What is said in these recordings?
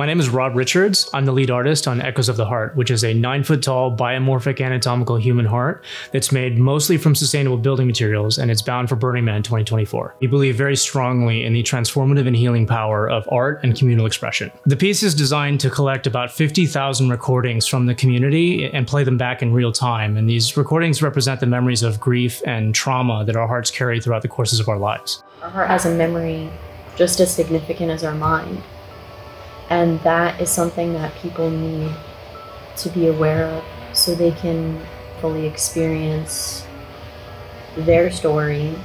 My name is Rob Richards. I'm the lead artist on Echoes of the Heart, which is a nine foot tall biomorphic anatomical human heart that's made mostly from sustainable building materials and it's bound for Burning Man 2024. We believe very strongly in the transformative and healing power of art and communal expression. The piece is designed to collect about 50,000 recordings from the community and play them back in real time. And these recordings represent the memories of grief and trauma that our hearts carry throughout the courses of our lives. Our heart has a memory just as significant as our mind. And that is something that people need to be aware of so they can fully experience their story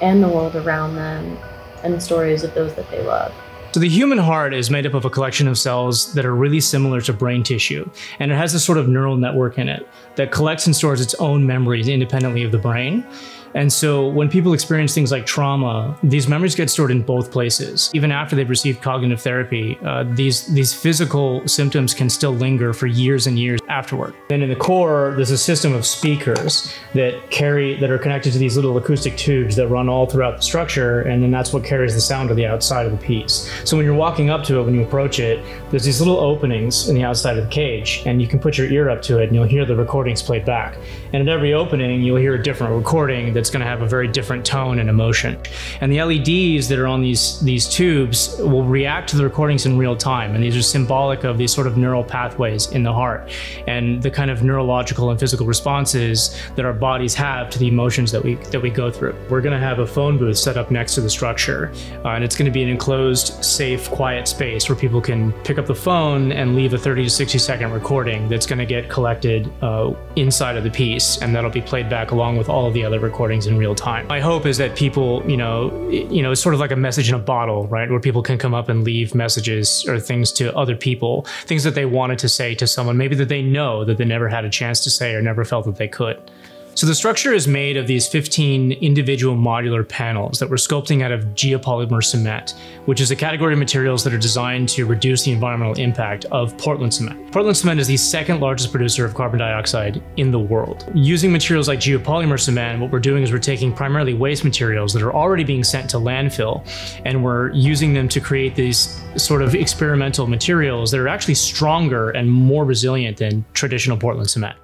and the world around them and the stories of those that they love. So the human heart is made up of a collection of cells that are really similar to brain tissue, and it has a sort of neural network in it that collects and stores its own memories independently of the brain. And so when people experience things like trauma, these memories get stored in both places. Even after they've received cognitive therapy, uh, these, these physical symptoms can still linger for years and years afterward. Then in the core, there's a system of speakers that carry, that are connected to these little acoustic tubes that run all throughout the structure. And then that's what carries the sound to the outside of the piece. So when you're walking up to it, when you approach it, there's these little openings in the outside of the cage and you can put your ear up to it and you'll hear the recordings played back. And at every opening, you'll hear a different recording that's going to have a very different tone and emotion. And the LEDs that are on these, these tubes will react to the recordings in real time. And these are symbolic of these sort of neural pathways in the heart and the kind of neurological and physical responses that our bodies have to the emotions that we, that we go through. We're going to have a phone booth set up next to the structure. Uh, and it's going to be an enclosed, safe, quiet space where people can pick up the phone and leave a 30 to 60 second recording that's going to get collected uh, inside of the piece. And that'll be played back along with all of the other recordings in real time. My hope is that people, you know, you know, it's sort of like a message in a bottle, right? Where people can come up and leave messages or things to other people, things that they wanted to say to someone, maybe that they know that they never had a chance to say or never felt that they could. So the structure is made of these 15 individual modular panels that we're sculpting out of geopolymer cement, which is a category of materials that are designed to reduce the environmental impact of Portland cement. Portland cement is the second largest producer of carbon dioxide in the world. Using materials like geopolymer cement, what we're doing is we're taking primarily waste materials that are already being sent to landfill, and we're using them to create these sort of experimental materials that are actually stronger and more resilient than traditional Portland cement.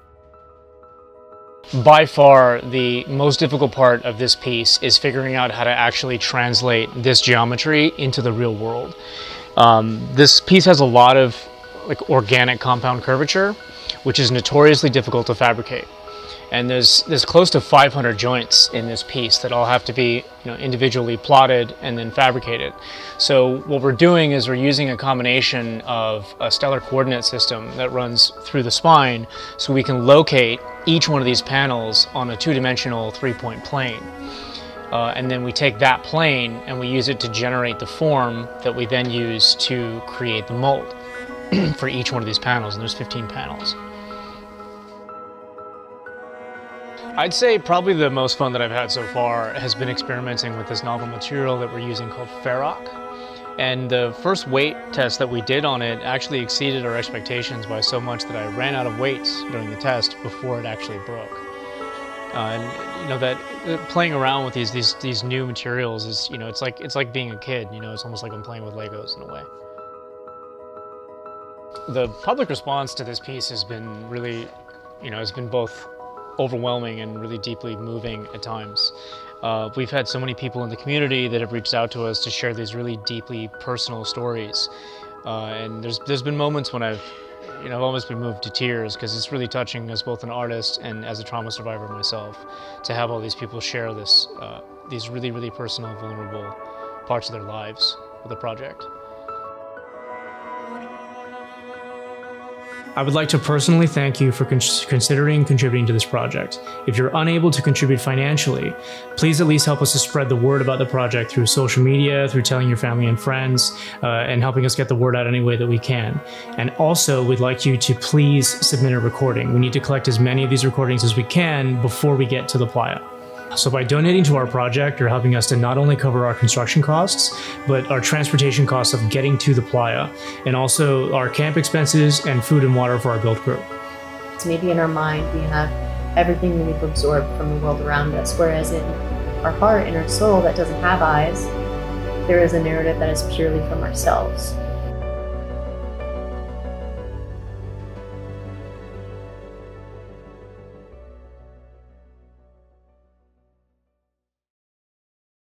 By far, the most difficult part of this piece is figuring out how to actually translate this geometry into the real world. Um, this piece has a lot of like organic compound curvature, which is notoriously difficult to fabricate and there's there's close to 500 joints in this piece that all have to be you know, individually plotted and then fabricated. So what we're doing is we're using a combination of a stellar coordinate system that runs through the spine so we can locate each one of these panels on a two-dimensional three-point plane. Uh, and then we take that plane and we use it to generate the form that we then use to create the mold for each one of these panels, and there's 15 panels. I'd say probably the most fun that I've had so far has been experimenting with this novel material that we're using called Ferrock. And the first weight test that we did on it actually exceeded our expectations by so much that I ran out of weights during the test before it actually broke. Uh, and you know that uh, playing around with these these these new materials is you know it's like it's like being a kid. You know it's almost like I'm playing with Legos in a way. The public response to this piece has been really, you know, has been both overwhelming and really deeply moving at times. Uh, we've had so many people in the community that have reached out to us to share these really deeply personal stories. Uh, and there's, there's been moments when I've, you know, I've almost been moved to tears because it's really touching as both an artist and as a trauma survivor myself to have all these people share this, uh, these really, really personal, vulnerable parts of their lives with the project. I would like to personally thank you for con considering contributing to this project. If you're unable to contribute financially, please at least help us to spread the word about the project through social media, through telling your family and friends, uh, and helping us get the word out any way that we can. And also, we'd like you to please submit a recording. We need to collect as many of these recordings as we can before we get to the playa. So by donating to our project, you're helping us to not only cover our construction costs, but our transportation costs of getting to the playa, and also our camp expenses and food and water for our build crew. So maybe in our mind we have everything we've absorbed from the world around us, whereas in our heart, in our soul that doesn't have eyes, there is a narrative that is purely from ourselves.